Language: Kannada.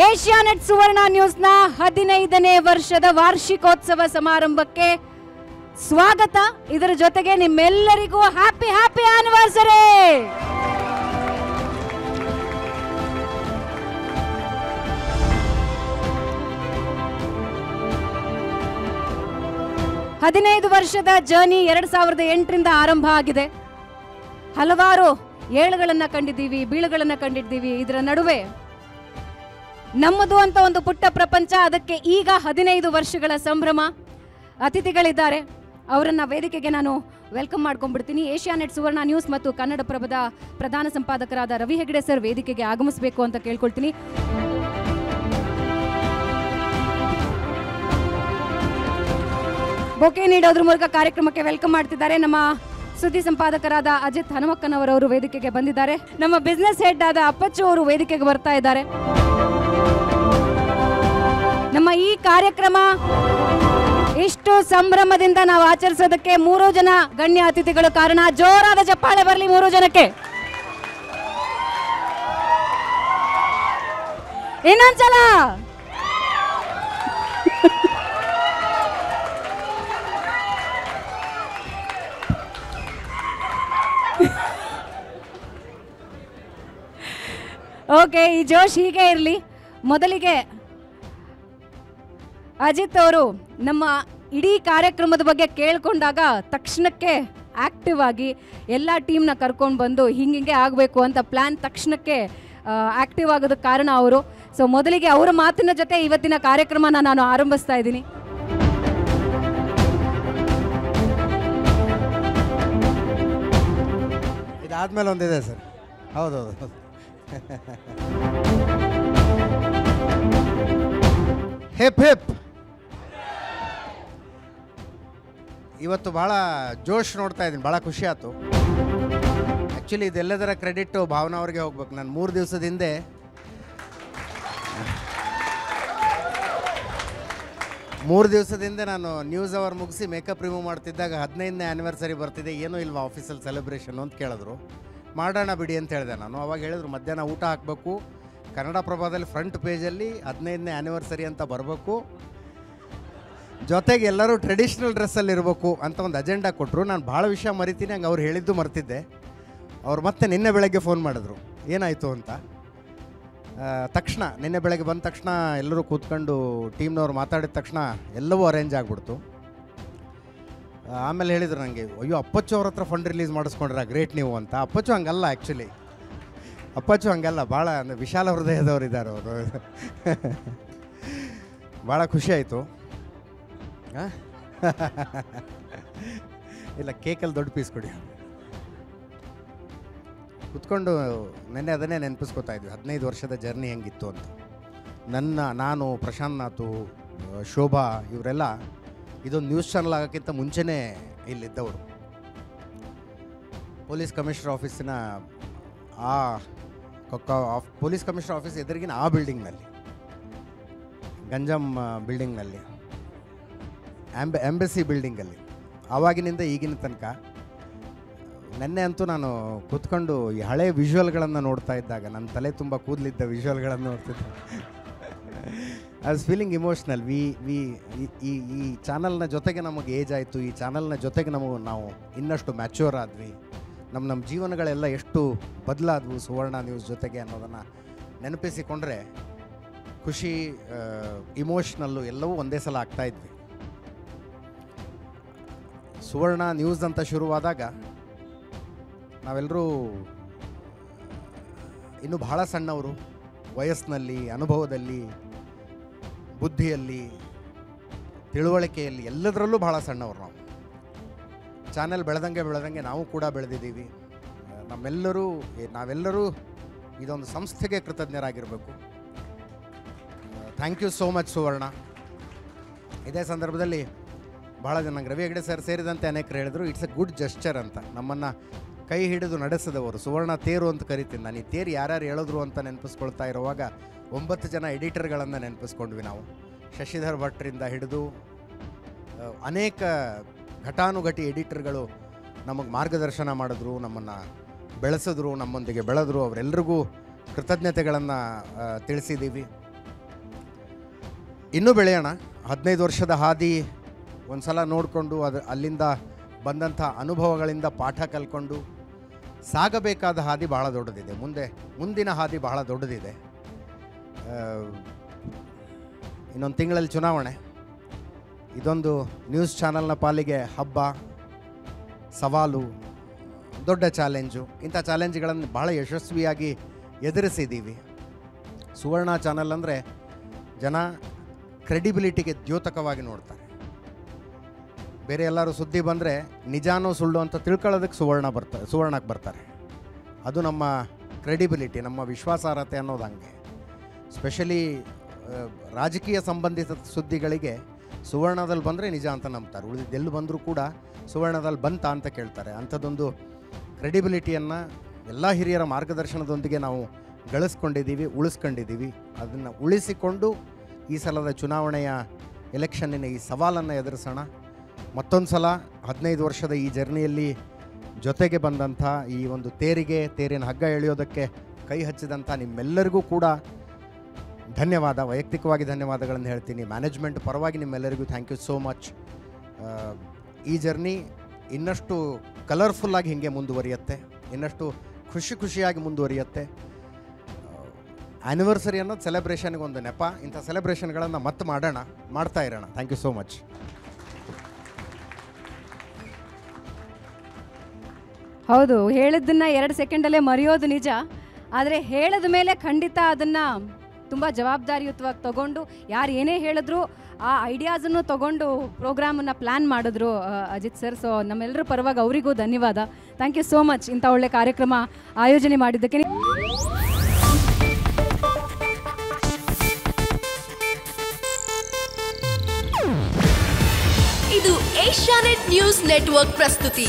ಏಷ್ಯಾನೆಟ್ ಸುವರ್ಣ ನ್ಯೂಸ್ನ ಹದಿನೈದನೇ ವರ್ಷದ ವಾರ್ಷಿಕೋತ್ಸವ ಸಮಾರಂಭಕ್ಕೆ ಸ್ವಾಗತ. ಇದರ ಜೊತೆಗೆ ನಿಮ್ಮೆಲ್ಲರಿಗೂ ಹ್ಯಾಪಿ ಹ್ಯಾಪಿ ಆನಿವರ್ಸರಿ ಹದಿನೈದು ವರ್ಷದ ಜರ್ನಿ ಎರಡ್ ಸಾವಿರದ ಎಂಟರಿಂದ ಆರಂಭ ಆಗಿದೆ. ಹಲವಾರು ಏಳುಗಳನ್ನ ಕಂಡಿದ್ದೀವಿ, ಬೀಳುಗಳನ್ನ ಕಂಡಿದ್ದೀವಿ. ಇದರ ನಡುವೆ ನಮ್ಮದು ಅಂತ ಒಂದು ಪುಟ್ಟ ಪ್ರಪಂಚ, ಅದಕ್ಕೆ ಈಗ ಹದಿನೈದು ವರ್ಷಗಳ ಸಂಭ್ರಮ. ಅತಿಥಿಗಳಿದ್ದಾರೆ. ಅವರನ್ನ ವೇದಿಕೆಗೆ ನಾನು ವೆಲ್ಕಮ್ ಮಾಡ್ಕೊಂಡ್ಬಿಡ್ತೀನಿ. ಏಷ್ಯಾನೆಟ್ ಸುವರ್ಣ ನ್ಯೂಸ್ ಮತ್ತು ಕನ್ನಡಪ್ರಭದ ಪ್ರಧಾನ ಸಂಪಾದಕರಾದ ರವಿ ಹೆಗಡೆ ಸರ್ ವೇದಿಕೆಗೆ ಆಗಮಿಸಬೇಕು ಅಂತ ಕೇಳ್ಕೊಳ್ತೀನಿ. ಬೊಕೆ ನೀಡೋದ್ರ ಮೂಲಕ ಕಾರ್ಯಕ್ರಮಕ್ಕೆ ವೆಲ್ಕಮ್ ಮಾಡ್ತಿದ್ದಾರೆ. ನಮ್ಮ ಸುದ್ದಿ ಸಂಪಾದಕರಾದ ಅಜಿತ್ ಹನುಮಕ್ಕನವರವರು ವೇದಿಕೆಗೆ ಬಂದಿದ್ದಾರೆ. ನಮ್ಮ ಬಿಸ್ನೆಸ್ ಹೆಡ್ ಆದ ಅಪ್ಪಚ್ಚು ಅವರು ವೇದಿಕೆಗೆ ಬರ್ತಾ ಇದ್ದಾರೆ. ನಮ್ಮ ಈ ಕಾರ್ಯಕ್ರಮ ಇಷ್ಟು ಸಂಭ್ರಮದಿಂದ ನಾವು ಆಚರಿಸೋದಕ್ಕೆ ಮೂರು ಜನ ಗಣ್ಯ ಅತಿಥಿಗಳು ಕಾರಣ. ಜೋರಾದ ಚಪ್ಪಾಳೆ ಬರಲಿ ಮೂರು ಜನಕ್ಕೆ. ಇನ್ನೊಂದ್ಸಲ. ಓಕೆ ಈ ಜೋಶ್ ಹೀಗೆ ಇರಲಿ. ಮೊದಲಿಗೆ ಅಜಿತ್ ಅವರು ನಮ್ಮ ಇಡೀ ಕಾರ್ಯಕ್ರಮದ ಬಗ್ಗೆ ಕೇಳ್ಕೊಂಡಾಗ ತಕ್ಷಣಕ್ಕೆ ಆಕ್ಟಿವ್ ಆಗಿ ಎಲ್ಲ ಟೀಮ್ನ ಕರ್ಕೊಂಡು ಬಂದು ಹಿಂಗೆ ಆಗಬೇಕು ಅಂತ ಪ್ಲ್ಯಾನ್ ತಕ್ಷಣಕ್ಕೆ ಆಕ್ಟಿವ್ ಆಗೋದಕ್ಕೆ ಕಾರಣ ಅವರು. ಸೊ ಮೊದಲಿಗೆ ಅವರ ಮಾತಿನ ಜೊತೆ ಇವತ್ತಿನ ಕಾರ್ಯಕ್ರಮನ ನಾನು ಆರಂಭಿಸ್ತಾ ಇದ್ದೀನಿ. ಇದಾದ್ಮೇಲೆ ಒಂದಿದೆ ಸರ್. ಹೌದೌದು. ಹೌದು ಹೆಪ್ ಹೆಪ್ ಇವತ್ತು ಭಾಳ ಜೋಶ್ ನೋಡ್ತಾ ಇದ್ದೀನಿ, ಭಾಳ ಖುಷಿ ಆಯಿತು. ಆ್ಯಕ್ಚುಲಿ ಇದೆಲ್ಲದರ ಕ್ರೆಡಿಟ್ಟು ಭಾವನಾ ಅವ್ರಿಗೆ ಹೋಗ್ಬೇಕು. ನಾನು ಮೂರು ದಿವಸದ ಹಿಂದೆ ಮೂರು ದಿವಸದಿಂದ ನಾನು ನ್ಯೂಸ್ ಅವರ್ ಮುಗಿಸಿ ಮೇಕಪ್ ರಿಮೂವ್ ಮಾಡ್ತಿದ್ದಾಗ ಹದಿನೈದನೇ ಆ್ಯನಿವರ್ಸರಿ ಬರ್ತಿದೆ. ಏನೂ ಇಲ್ವಾ ಆಫೀಸಲ್ಲಿ ಸೆಲೆಬ್ರೇಷನ್ ಅಂತ ಕೇಳಿದ್ರು. ಮಾಡೋಣ ಬಿಡಿ ಅಂತ ಹೇಳಿದೆ ನಾನು. ಅವಾಗ ಹೇಳಿದ್ರು, ಮಧ್ಯಾಹ್ನ ಊಟ ಹಾಕಬೇಕು. ಕನ್ನಡ ಪ್ರಭಾದಲ್ಲಿ ಫ್ರಂಟ್ ಪೇಜಲ್ಲಿ ಹದಿನೈದನೇ ಆ್ಯನಿವರ್ಸರಿ ಅಂತ ಬರಬೇಕು. ಜೊತೆಗೆ ಎಲ್ಲರೂ ಟ್ರೆಡಿಷ್ನಲ್ ಡ್ರೆಸ್ಸಲ್ಲಿ ಇರಬೇಕು ಅಂತ ಒಂದು ಅಜೆಂಡಾ ಕೊಟ್ಟರು ನಾನು ಭಾಳ ವಿಷಯ ಮರಿತೀನಿ, ಹಂಗೆ ಅವ್ರು ಹೇಳಿದ್ದು ಮರ್ತಿದ್ದೆ. ಅವ್ರು ಮತ್ತೆ ನಿನ್ನೆ ಬೆಳಗ್ಗೆ ಫೋನ್ ಮಾಡಿದ್ರು. ಏನಾಯಿತು ಅಂತ? ತಕ್ಷಣ, ನಿನ್ನೆ ಬೆಳಗ್ಗೆ ಬಂದ ತಕ್ಷಣ ಎಲ್ಲರೂ ಕೂತ್ಕೊಂಡು ಟೀಮ್ನವ್ರು ಮಾತಾಡಿದ ತಕ್ಷಣ ಎಲ್ಲವೂ ಅರೇಂಜ್ ಆಗಿಬಿಡ್ತು. ಆಮೇಲೆ ಹೇಳಿದರು ನನಗೆ ಅಯ್ಯೋ, ಅಪ್ಪಚ್ಚು ಅವ್ರ ಹತ್ರ ಫಂಡ್ ರಿಲೀಸ್ ಮಾಡಿಸ್ಕೊಂಡ್ರ ಗ್ರೇಟ್ ನೀವು ಅಂತ. ಅಪ್ಪಚ್ಚು ಹಂಗಲ್ಲ ಆ್ಯಕ್ಚುಲಿ ಅಪ್ಪಚ್ಚು ಹಂಗಲ್ಲ, ಭಾಳ ವಿಶಾಲ ಹೃದಯದವ್ರು ಇದ್ದಾರೆ ಅವರು. ಭಾಳ ಖುಷಿ ಆಯಿತು. ಇಲ್ಲ, ಕೇಕಲ್ಲಿ ದೊಡ್ಡ ಪೀಸ್ ಕೊಡಿ. ಕುತ್ಕೊಂಡು ನೆನ್ನೆ ಅದನ್ನೇ ನೆನಪಿಸ್ಕೊತಾ ಇದ್ವಿ. ಹದಿನೈದು ವರ್ಷದ ಜರ್ನಿ ಹೆಂಗಿತ್ತು ಅಂತ. ನನ್ನ, ನಾನು ಪ್ರಶಾಂತ್ ನಾಥು ಶೋಭಾ ಇವರೆಲ್ಲ ಇದೊಂದು ನ್ಯೂಸ್ ಚಾನಲ್ ಆಗೋಕ್ಕಿಂತ ಮುಂಚೆನೇ ಇಲ್ಲಿದ್ದವರು. ಪೊಲೀಸ್ ಕಮಿಷನರ್ ಆಫೀಸಿನ ಆ ಕೊಕ್ಕ ಪೊಲೀಸ್ ಕಮಿಷನರ್ ಆಫೀಸ್ ಎದುರಿಗಿನ ಆ ಬಿಲ್ಡಿಂಗ್ನಲ್ಲಿ ಗಂಜಾಮ್ ಬಿಲ್ಡಿಂಗ್ನಲ್ಲಿ ಆಂಬೆ ಎಂಬಸಿ ಬಿಲ್ಡಿಂಗಲ್ಲಿ ಆವಾಗಿನಿಂದ ಈಗಿನ ತನಕ ನೆನ್ನೆ ಅಂತೂ ನಾನು ಕೂತ್ಕೊಂಡು ಈ ಹಳೆ ವಿಷುವಲ್ಗಳನ್ನು ನೋಡ್ತಾ ಇದ್ದಾಗ, ನನ್ನ ತಲೆ ತುಂಬ ಕೂದಲಿದ್ದ ವಿಷುವಲ್ಗಳನ್ನು ನೋಡ್ತಿದ್ದೆ. I was feeling emotional V V ಈ ಈ ಚಾನಲ್ನ ಜೊತೆಗೆ ನಮಗೆ ಏಜ್ ಆಯಿತು. ಈ ಚಾನಲ್ನ ಜೊತೆಗೆ ನಮಗೆ ನಾವು ಇನ್ನಷ್ಟು ಮ್ಯಾಚ್ಯೂರ್ ಆದ್ವಿ. ನಮ್ಮ ನಮ್ಮ ಜೀವನಗಳೆಲ್ಲ ಎಷ್ಟು ಬದಲಾದವು ಸುವರ್ಣ ನ್ಯೂಸ್ ಜೊತೆಗೆ ಅನ್ನೋದನ್ನು ನೆನಪಿಸಿಕೊಂಡ್ರೆ ಖುಷಿ ಇಮೋಷ್ನಲ್ಲು ಎಲ್ಲವೂ ಒಂದೇ ಸಲ ಆಗ್ತಾ ಇದ್ವಿ. ಸುವರ್ಣ ನ್ಯೂಸ್ ಅಂತ ಶುರುವಾದಾಗ ನಾವೆಲ್ಲರೂ ಇನ್ನು ಬಹಳ ಸಣ್ಣವರು, ವಯಸ್ಸಿನಲ್ಲಿ, ಅನುಭವದಲ್ಲಿ, ಬುದ್ಧಿಯಲ್ಲಿ, ತಿಳುವಳಿಕೆಯಲ್ಲಿ ಎಲ್ಲದರಲ್ಲೂ ಬಹಳ ಸಣ್ಣವರು ನಾವು. ಚಾನೆಲ್ ಬೆಳೆದಂಗೆ ಬೆಳೆದಂಗೆ ನಾವು ಕೂಡ ಬೆಳೆದಿದ್ದೀವಿ. ನಮ್ಮೆಲ್ಲರೂ ನಾವೆಲ್ಲರೂ ಇದೊಂದು ಸಂಸ್ಥೆಗೆ ಕೃತಜ್ಞರಾಗಿರಬೇಕು. Thank you so much Suvarna. ಇದೇ ಸಂದರ್ಭದಲ್ಲಿ ಭಾಳ ಜನ ರವಿ ಹೆಗಡೆ ಸರ್ ಸೇರಿದಂತೆ ಅನೇಕರು ಹೇಳಿದರು ಇಟ್ಸ್ ಎ ಗುಡ್ ಜಸ್ಚರ್ ಅಂತ. ನಮ್ಮನ್ನು ಕೈ ಹಿಡಿದು ನಡೆಸಿದವರು, ಸುವರ್ಣ ತೇರು ಅಂತ ಕರಿತೀನಿ ನಾನು ಈ ತೇರು ಯಾರ್ಯಾರು ಹೇಳಿದ್ರು ಅಂತ ನೆನಪಿಸ್ಕೊಳ್ತಾ ಇರುವಾಗ ಒಂಬತ್ತು ಜನ ಎಡಿಟರ್ಗಳನ್ನು ನೆನಪಿಸ್ಕೊಂಡ್ವಿ ನಾವು. ಶಶಿಧರ್ ಭಟ್ರಿಂದ ಹಿಡಿದು ಅನೇಕ ಘಟಾನುಘಟಿ ಎಡಿಟರ್ಗಳು ನಮಗೆ ಮಾರ್ಗದರ್ಶನ ಮಾಡಿದ್ರು, ನಮ್ಮನ್ನು ಬೆಳೆಸಿದ್ರು, ನಮ್ಮೊಂದಿಗೆ ಬೆಳೆದ್ರು ಅವರೆಲ್ಲರಿಗೂ ಕೃತಜ್ಞತೆಗಳನ್ನು ತಿಳಿಸಿದ್ದೀವಿ ಇನ್ನೂ ಬೆಳೆಯೋಣ. ಹದಿನೈದು ವರ್ಷದ ಹಾದಿ ಒಂದು ಸಲ ನೋಡಿಕೊಂಡು ಅದು ಅಲ್ಲಿಂದ ಬಂದಂಥ ಅನುಭವಗಳಿಂದ ಪಾಠ ಕಲ್ಕೊಂಡು ಸಾಗಬೇಕಾದ ಹಾದಿ ಬಹಳ ದೊಡ್ಡದಿದೆ. ಮುಂದೆ, ಮುಂದಿನ ಹಾದಿ ಬಹಳ ದೊಡ್ಡದಿದೆ. ಇನ್ನೊಂದು ತಿಂಗಳಲ್ಲಿ ಚುನಾವಣೆ. ಇದೊಂದು ನ್ಯೂಸ್ ಚಾನಲ್ನ ಪಾಲಿಗೆ ಹಬ್ಬ, ಸವಾಲು, ದೊಡ್ಡ ಚಾಲೆಂಜು, ಇಂಥ ಚಾಲೆಂಜ್ಗಳನ್ನು ಭಾಳ ಯಶಸ್ವಿಯಾಗಿ ಎದುರಿಸಿದ್ದೀವಿ. ಸುವರ್ಣ ಚಾನಲ್ ಅಂದರೆ ಜನ ಕ್ರೆಡಿಬಿಲಿಟಿಗೆ ದ್ಯೋತಕವಾಗಿ ನೋಡ್ತಾರೆ. ಬೇರೆ ಎಲ್ಲರೂ ಸುದ್ದಿ ಬಂದರೆ ನಿಜಾನೋ ಸುಳ್ಳು ಅಂತ ತಿಳ್ಕೊಳ್ಳೋದಕ್ಕೆ ಸುವರ್ಣ ಬರ್ತಾರೆ ಸುವರ್ಣಕ್ಕೆ ಬರ್ತಾರೆ. ಅದು ನಮ್ಮ ಕ್ರೆಡಿಬಿಲಿಟಿ ನಮ್ಮ ವಿಶ್ವಾಸಾರ್ಹತೆ ಅನ್ನೋದು ಹಂಗೆ. ಸ್ಪೆಷಲಿ ರಾಜಕೀಯ ಸಂಬಂಧಿತ ಸುದ್ದಿಗಳಿಗೆ ಸುವರ್ಣದಲ್ಲಿ ಬಂದರೆ ನಿಜ ಅಂತ ನಂಬ್ತಾರೆ. ಉಳಿದಿದ್ದೆಲ್ಲಿ ಬಂದರೂ ಕೂಡ ಸುವರ್ಣದಲ್ಲಿ ಬಂತ ಅಂತ ಕೇಳ್ತಾರೆ. ಅಂಥದ್ದೊಂದು ಕ್ರೆಡಿಬಿಲಿಟಿಯನ್ನು ಎಲ್ಲ ಹಿರಿಯರ ಮಾರ್ಗದರ್ಶನದೊಂದಿಗೆ ನಾವು ಗಳಿಸ್ಕೊಂಡಿದ್ದೀವಿ, ಉಳಿಸ್ಕೊಂಡಿದ್ದೀವಿ. ಅದನ್ನು ಉಳಿಸಿಕೊಂಡು ಈ ಸಲದ ಚುನಾವಣೆಯ ಎಲೆಕ್ಷನ್ನಿನ ಈ ಸವಾಲನ್ನು ಎದುರಿಸೋಣ. ಮತ್ತೊಂದು ಸಲ ಹದಿನೈದು ವರ್ಷದ ಈ ಜರ್ನಿಯಲ್ಲಿ ಜೊತೆಗೆ ಬಂದಂಥ ಈ ಒಂದು ತೇರಿಗೆ, ತೇರಿನ ಹಗ್ಗ ಎಳೆಯೋದಕ್ಕೆ ಕೈ ಹಚ್ಚಿದಂಥ ನಿಮ್ಮೆಲ್ಲರಿಗೂ ಕೂಡ ಧನ್ಯವಾದ, ವೈಯಕ್ತಿಕವಾಗಿ ಧನ್ಯವಾದಗಳನ್ನು ಹೇಳ್ತೀನಿ. ಮ್ಯಾನೇಜ್ಮೆಂಟ್ ಪರವಾಗಿ ನಿಮ್ಮೆಲ್ಲರಿಗೂ ಥ್ಯಾಂಕ್ ಯು ಸೋ ಮಚ್ ಈ ಜರ್ನಿ ಇನ್ನಷ್ಟು ಕಲರ್ಫುಲ್ಲಾಗಿ ಹೀಗೆ ಮುಂದುವರಿಯುತ್ತೆ, ಇನ್ನಷ್ಟು ಖುಷಿ ಖುಷಿಯಾಗಿ ಮುಂದುವರಿಯುತ್ತೆ. ಆ್ಯನಿವರ್ಸರಿ ಅನ್ನೋದು ಸೆಲೆಬ್ರೇಷನ್ಗೆ ಒಂದು ನೆಪ, ಇಂಥ ಸೆಲೆಬ್ರೇಷನ್ಗಳನ್ನು ಮತ್ತೆ ಮಾಡೋಣ, ಮಾಡ್ತಾ ಇರೋಣ. ಥ್ಯಾಂಕ್ ಯು ಸೋ ಮಚ್ ಹೌದು, ಹೇಳಿದ್ದನ್ನ ಎರಡು ಸೆಕೆಂಡಲ್ಲೇ ಮರೆಯೋದು ನಿಜ. ಆದರೆ ಹೇಳಿದ ಮೇಲೆ ಖಂಡಿತ ಅದನ್ನು ತುಂಬ ಜವಾಬ್ದಾರಿಯುತವಾಗಿ ತಗೊಂಡು, ಯಾರು ಏನೇ ಹೇಳಿದ್ರು ಆ ಐಡಿಯಾಸನ್ನು ತಗೊಂಡು ಪ್ರೋಗ್ರಾಮನ್ನು ಪ್ಲ್ಯಾನ್ ಮಾಡಿದ್ರು ಅಜಿತ್ ಸರ್. ಸೊ ನಮ್ಮೆಲ್ಲರ ಪರವಾಗಿ ಅವರಿಗೂ ಧನ್ಯವಾದ. ಥ್ಯಾಂಕ್ ಯು ಸೋ ಮಚ್ ಇಂಥ ಒಳ್ಳೆ ಕಾರ್ಯಕ್ರಮ ಆಯೋಜನೆ ಮಾಡಿದ್ದಕ್ಕೆ ಇದು ಏಷ್ಯಾನೆಟ್ ನ್ಯೂಸ್ ನೆಟ್ವರ್ಕ್ ಪ್ರಸ್ತುತಿ.